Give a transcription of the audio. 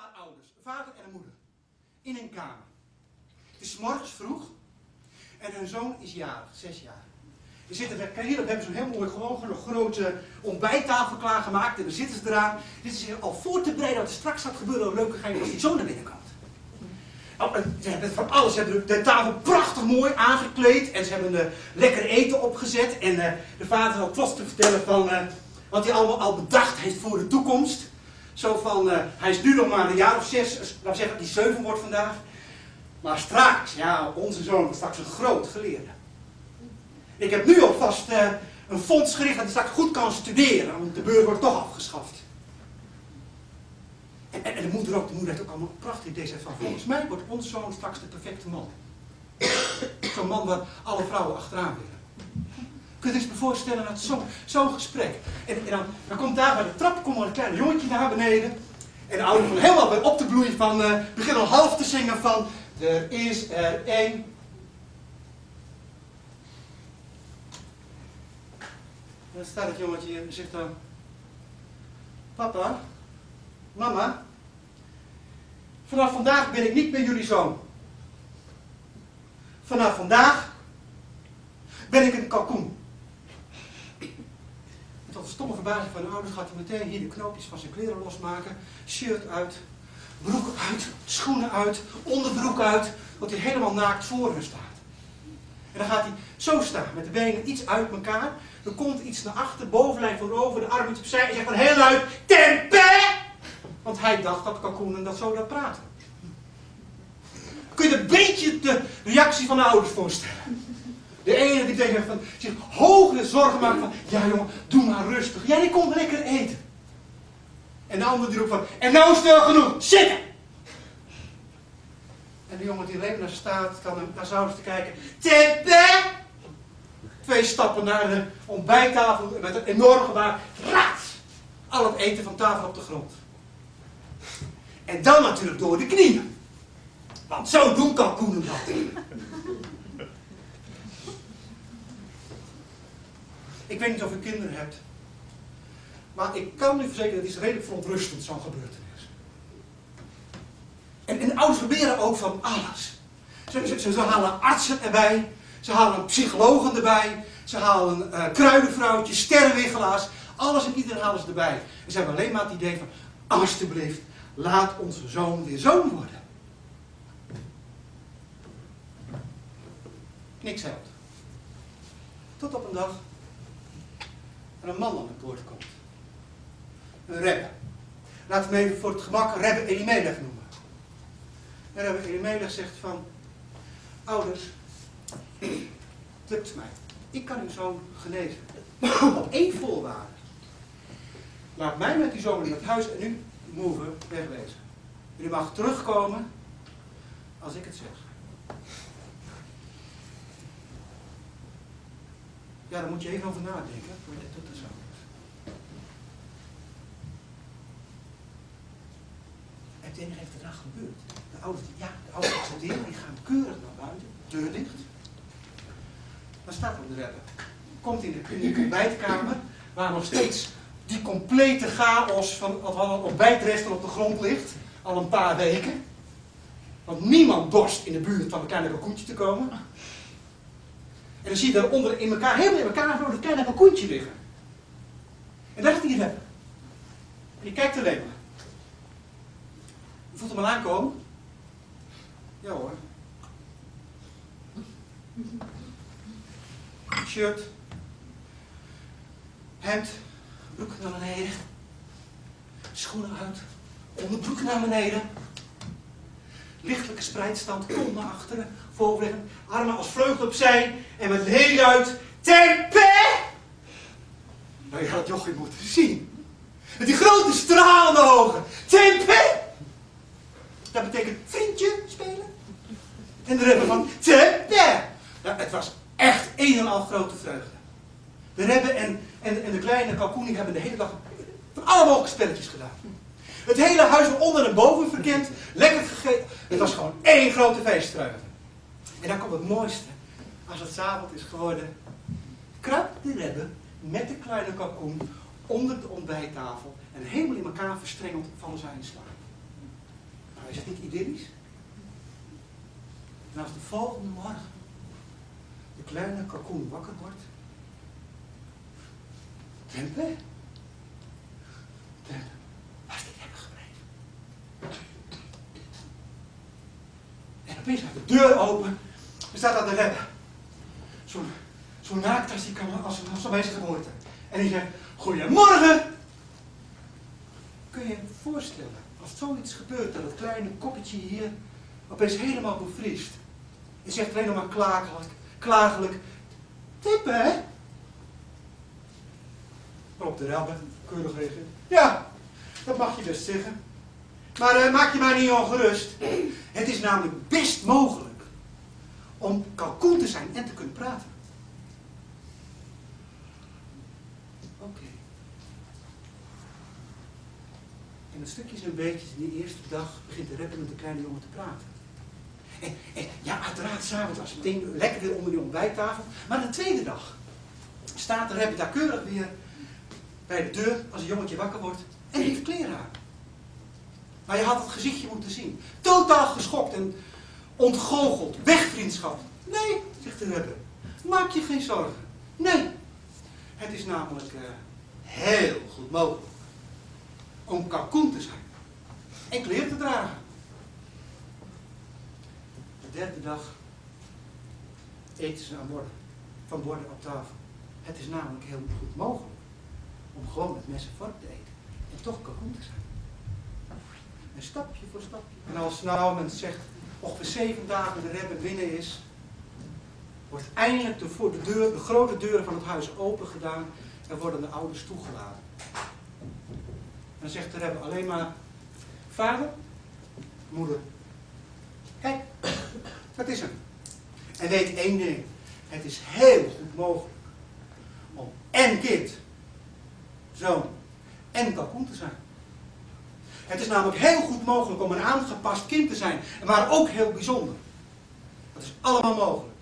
paar ouders, een vader en een moeder, in een kamer. Het is morgens vroeg en hun zoon is jarig, zes jaar. Er zitten, we hier we hebben zo'n heel mooi gewoon een grote ontbijttafel klaargemaakt en dan zitten ze eraan. Dit is al voor te bereiden wat er straks gaat gebeuren, een leuke gein als die zoon naar binnen komt. En ze hebben van alles. Ze hebben de tafel prachtig mooi aangekleed. En ze hebben uh, lekker eten opgezet. En uh, de vader zal trots te vertellen van wat hij allemaal al bedacht heeft voor de toekomst. Zo van, hij is nu nog maar een jaar of zes. Laten we zeggen dat hij zeven wordt vandaag. Maar straks, ja, onze zoon wordt straks een groot geleerde. Ik heb nu alvast een fonds gericht dat hij straks goed kan studeren. Want de beurs wordt toch afgeschaft. En, de moeder ook, de moeder heeft ook allemaal prachtige ideeën. Zegt van, volgens mij wordt onze zoon straks de perfecte man. Zo'n man waar alle vrouwen achteraan willen. Kun je eens voorstellen dat zo'n zo gesprek. En, en, dan, komt daar bij de trap komt een klein jongetje naar beneden. En de ouder van helemaal bij op te bloeien van, uh, begint al half te zingen van, er is er één. En dan staat het jongetje en zegt dan, papa, Mama, vanaf vandaag ben ik niet meer jullie zoon. Vanaf vandaag ben ik een kalkoen. Verbazing van de ouders gaat hij meteen hier de knoopjes van zijn kleren losmaken. Shirt uit, broek uit, schoenen uit, onderbroek uit. Tot hij helemaal naakt voor hen staat. En dan gaat hij zo staan, met de benen iets uit elkaar. Er komt iets naar achter, bovenlijn voorover, de arm iets opzij. En zegt van heel luid, tempe! Want hij dacht dat kalkoenen dat zo dat praten. Kun je een beetje de reactie van de ouders voorstellen? Die tegen van, zich hoge zorgen maakt van, ja jongen, doe maar rustig. Jij komt lekker eten. En de andere die roept van, en nou wel genoeg, zitten! En de jongen die alleen naar staat, kan naar zijn ouders te kijken. Tepe! Twee stappen naar de ontbijttafel met een enorm gebaar. Raat! Al het eten van tafel op de grond. En dan natuurlijk door de knieën. Want zo doen kalkoenen dat. Ik weet niet of u kinderen hebt. Maar ik kan u verzekeren, dat is redelijk verontrustend, zo'n gebeurtenis. En, en de ouders proberen ook van alles. Ze, ze, ze, halen artsen erbij. Ze halen psychologen erbij. Ze halen uh, kruidenvrouwtjes, sterrenwiggelaars. Alles en iedereen halen ze erbij. En ze hebben alleen maar het idee van, alsjeblieft, laat onze zoon weer zoon worden. Niks helpt. Tot op een dag een man aan de poort komt. Een rebbe. We hem even voor het gemak Rebbe Elimelech noemen. En Rebbe Elimelech zegt van, ouders, het lukt mij. Ik kan uw zoon genezen. Op één voorwaarde. Laat mij met uw zoon in het huis en u move wegwezen. U mag terugkomen als ik het zeg. Ja, daar moet je even over nadenken. Maar dit doet. En het enige heeft er dan gebeurd. De ouders, ja, de ouders accepteren, die gaan keurig naar buiten, deur dicht. Dan staat er de redder. Komt in de, ontbijtkamer, waar nog steeds die complete chaos van wat al ontbijtresten op de grond ligt, al een paar weken. Want niemand dorst in de buurt van een kleine kalkoentje te komen. En dan zie je daaronder in elkaar, helemaal in elkaar, door het kleine liggen. En daar ligt hij hebben. En je kijkt alleen maar. Je voelt hem al aankomen. Ja hoor. Shirt. Hemd broek naar beneden. Schoenen uit. Onderbroek naar beneden. Lichtelijke spreidstand, kom naar achteren. Voorliggen. Armen als vleugel opzij. En met heel uit. Tempe! Nou, je had jochie moeten zien. Met die grote stralende ogen. Tempe! Dat betekent vriendje spelen. En de hebben van tempe! Nou, het was echt een en al grote vreugde. De Rebbe en, en, en de kleine kalkoen hebben de hele dag van alle mogelijke spelletjes gedaan. Het hele huis onder en boven verkend, lekker gegeten. Het was gewoon één grote feeststruiven. En dan komt het mooiste. Als het avond is geworden, kruipt de Rebbe met de kleine kalkoen onder de ontbijttafel en helemaal in elkaar verstrengeld van zijn slaap. Nou, is het niet idyllisch? En als de volgende morgen de kleine kalkoen wakker wordt. Tempe? Tempe, waar is die hebben gebleven? En opeens gaat de deur open en staat daar de redder. Zo'n zo naakt als die kan, als, als meisje geboorte. En die zegt, goedemorgen! Kun je je voorstellen, als zoiets gebeurt, dat het kleine koppetje hier opeens helemaal bevriest. Je zegt alleen nog maar klagelijk, klagelijk, tippen? Waarop de rabbe keurig reageert. Ja, dat mag je best zeggen. Maar uh, maak je maar niet ongerust. Het is namelijk best mogelijk om kalkoen te zijn en te kunnen praten. Oké. En het stukjes en beetjes in die eerste dag begint de rapper met de kleine jongen te praten. En, en ja, uiteraard s'avonds was het meteen lekker weer onder die ontbijttafel. Maar de tweede dag staat de rapper daar keurig weer bij de deur als een jongetje wakker wordt en heeft kleren aan. Maar je had het gezichtje moeten zien. Totaal geschokt en ontgoocheld. Weg, vriendschap. Nee, zegt de rapper. Maak je geen zorgen. Nee. Het is namelijk uh, heel goed mogelijk om kalkoen te zijn. En kleren te dragen. De derde dag eten ze aan borden. Van borden op tafel. Het is namelijk heel goed mogelijk om gewoon met mes en vork te eten. En toch kalkoen te zijn. En stapje voor stapje. En als nou men zegt, ongeveer zeven dagen de rebbe binnen is, wordt eindelijk de, voor de, deur, de grote deuren van het huis open gedaan en worden de ouders toegelaten. En dan zegt de rebbe alleen maar, vader, moeder, kijk, dat is hem. En weet één ding, het is heel goed mogelijk om en kind, zoon en kalkoen te zijn. Het is namelijk heel goed mogelijk om een aangepast kind te zijn, maar ook heel bijzonder. Dat is allemaal mogelijk.